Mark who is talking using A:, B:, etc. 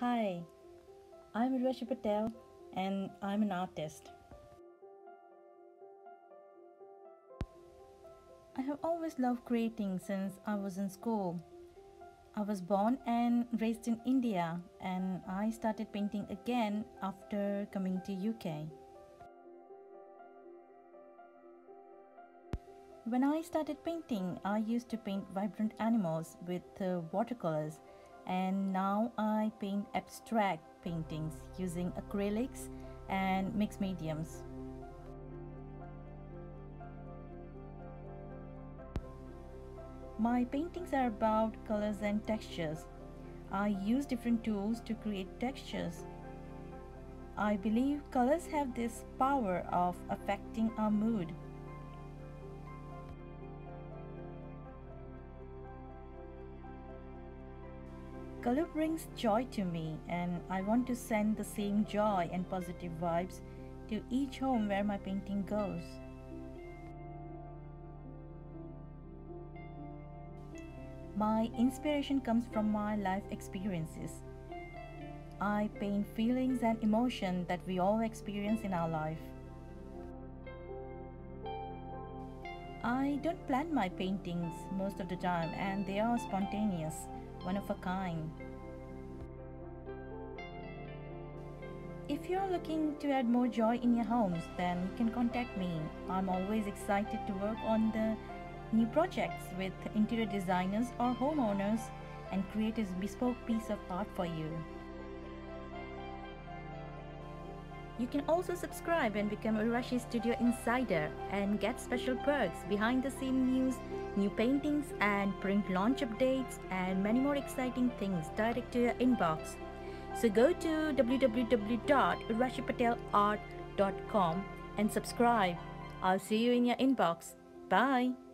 A: Hi, I'm Urvashi Patel and I'm an artist. I have always loved creating since I was in school. I was born and raised in India and I started painting again after coming to UK. When I started painting, I used to paint vibrant animals with uh, watercolors and now I paint abstract paintings using acrylics and mixed mediums. My paintings are about colors and textures. I use different tools to create textures. I believe colors have this power of affecting our mood. Color brings joy to me, and I want to send the same joy and positive vibes to each home where my painting goes. My inspiration comes from my life experiences. I paint feelings and emotion that we all experience in our life. I don't plan my paintings most of the time and they are spontaneous one of a kind. If you're looking to add more joy in your homes, then you can contact me. I'm always excited to work on the new projects with interior designers or homeowners and create a bespoke piece of art for you. You can also subscribe and become Urvashi Studio Insider and get special perks, behind the scene news, new paintings and print launch updates and many more exciting things direct to your inbox. So go to www.urvashipatelart.com and subscribe. I'll see you in your inbox. Bye.